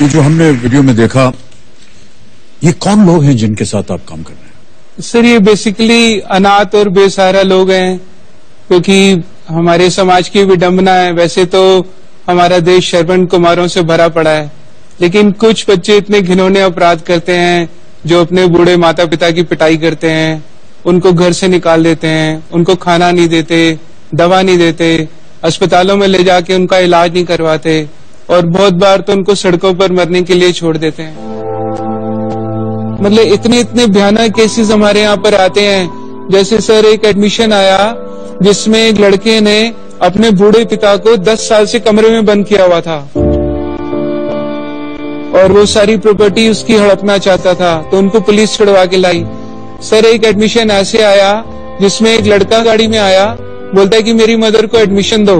ये जो हमने वीडियो में देखा, ये कौन लोग हैं जिनके साथ आप काम कर रहे हैं? सर ये बेसिकली अनाथ और बेसहारा लोग हैं, क्योंकि हमारे समाज की विडंबना है। वैसे तो हमारा देश शर्मन कुमारों से भरा पड़ा है, लेकिन कुछ बच्चे इतने घिनौने अपराध करते हैं, जो अपने बूढ़े माता पिता की पिटाई करते हैं, उनको घर से निकाल देते हैं, उनको खाना नहीं देते, दवा नहीं देते, अस्पतालों में ले जाके उनका इलाज नहीं करवाते। और बहुत बार तो उनको सड़कों पर मरने के लिए छोड़ देते हैं। मतलब इतने इतने भयानक केसेस हमारे यहाँ पर आते हैं। जैसे सर एक एडमिशन आया, जिसमें एक लड़के ने अपने बूढ़े पिता को 10 साल से कमरे में बंद किया हुआ था। और वो सारी प्रॉपर्टी उसकी हड़पना चाहता था तो उनको पुलिस छुड़वा के लाई। सर एक एडमिशन ऐसे आया, जिसमें एक लड़का गाड़ी में आया, बोलता है कि मेरी मदर को एडमिशन दो।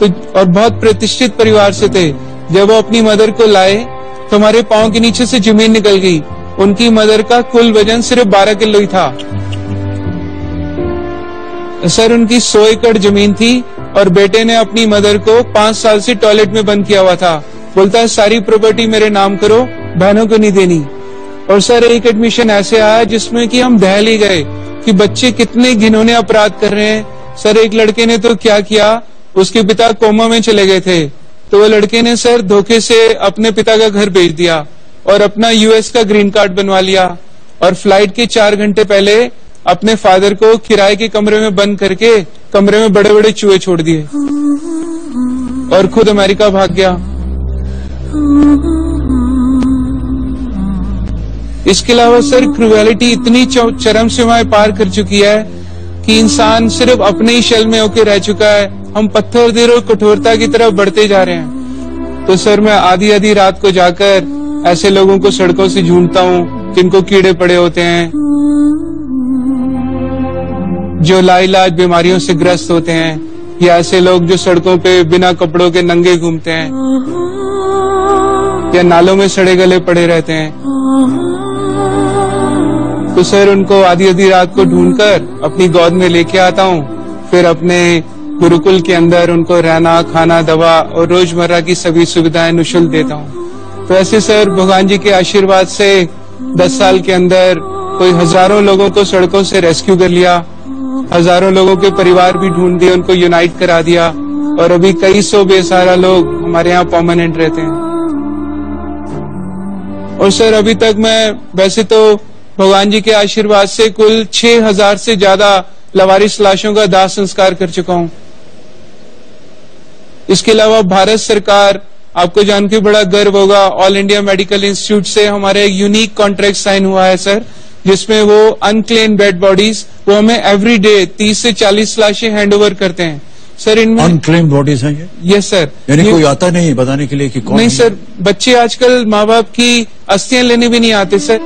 तो और बहुत प्रतिष्ठित परिवार से थे। जब वो अपनी मदर को लाए तो हमारे पाँव के नीचे से ज़मीन निकल गई। उनकी मदर का कुल वज़न सिर्फ़ 12 किलो ही था। सर, उनकी सौ एकड़ ज़मीन थी और बेटे ने अपनी मदर को पाँच साल से टॉयलेट में बंद किया हुआ था। बोलता है, सारी प्रॉपर्टी मेरे नाम करो, बहनों को नहीं देनी। और सर, एक एडमिशन ऐसे आया जिसमें कि हम दहली गए कि बच्चे कितने घिनौने अपराध कर रहे हैं। सर, एक लड़के ने तो क्या किया? उसके पिता कोमा में चले गए थे। तो वो लड़के ने सर धोखे से अपने पिता का घर भेज दिया और अपना यूएस का ग्रीन कार्ड बनवा लिया और फ़्लाइट के चार घंटे पहले अपने फादर को किराए के कमरे में बंद करके कमरे में बड़े बड़े चूहे छोड़ दिए। और खुद अमेरिका भाग गया। इसके अलावा सर क्रुएलिटी इतनी चरम सीमाएँ पार कर चुकी है कि इंसान सिर्फ़ अपने ही शल में होके रह चुका है। हम पत्थर देर और कठोरता की तरफ़ बढ़ते जा रहे हैं। तो सर, मैं आधी आधी रात को जाकर ऐसे लोगों को सड़कों से ढूंढता हूँ, जिनको कीड़े पड़े होते हैं, जो लाइलाज बीमारियों से ग्रस्त होते हैं, या ऐसे लोग जो सड़कों पे बिना कपड़ों के नंगे घूमते हैं, या नालों में सड़े गले पड़े रहते हैं। तो सर उनको आधी आधी रात को ढूंढकर अपनी गोद में लेके आता हूँ। फिर अपने गुरुकुल के अंदर उनको रहना, खाना, दवा और रोज़मर्रा की सभी सुविधाएँ निःशुल्क देता हूँ। तो ऐसे सर भगवान जी के आशीर्वाद से दस साल के अंदर कोई हज़ारों लोगों को सड़कों से रेस्क्यू कर लिया। हज़ारों लोगों के परिवार भी ढूंढ दिए, उनको यूनाइट करा दिया। और अभी कई सौ बेसहारा लोग हमारे यहाँ परमानेंट रहते हैं। और सर अभी तक मैं, वैसे तो भगवान जी के आशीर्वाद से कुल छह हज़ार से ज़्यादा लवारिस लाशों का दाह संस्कार कर चुका हूँ। इसके अलावा भारत सरकार आपको जान के बड़ा गर्व होगा ऑल इंडिया मेडिकल इंस्टीट्यूट से हमारे एक यूनिक कॉन्ट्रैक्ट साइन हुआ है सर जिसमें वो अनक्लेन बेड बॉडीज वो हमें एवरी डे तीस से चालीस लाशें हैंड ओवर करते हैं। सर इनमें अनक्लेम बॉडीज हैं ये? यस सर यानी कोई आता नहीं बताने के लिए कि कौन नहीं सर बच्चे आजकल माँ बाप की अस्थियाँ लेने भी नहीं आते सर